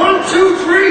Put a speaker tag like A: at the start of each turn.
A: One, two, three.